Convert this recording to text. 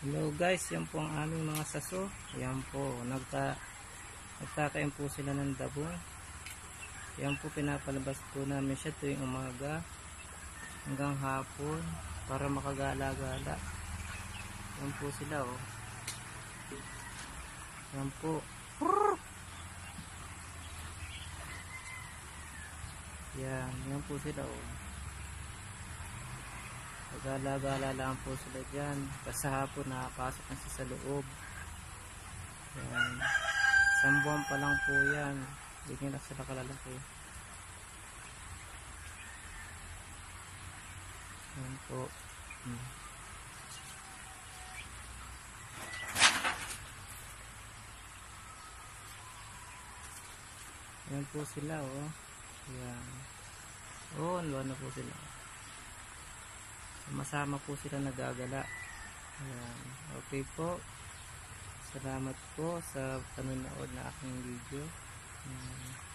Hello guys, yan po ang aming mga saso. Yan po, nagka, nagkakain po sila ng dabong. Yan po, pinapalabas po namin siya tuwing umaga hanggang hapon para makagala-gala. Yan po sila oh. Yan po. Yan, yan po sila oh. Gala-gala lang po sila dyan. Sa hapon nakapasok na siya sa loob. Yan. Isang buwan pa lang po yan. Hindi nyo na sila kalalaki. Yan po. Hmm. Yan po sila oh. Yan. Oh, ano na po sila. Masama po sila nagagala. Ayan. Okay po. Salamat po sa panonood na aking video. Ayan.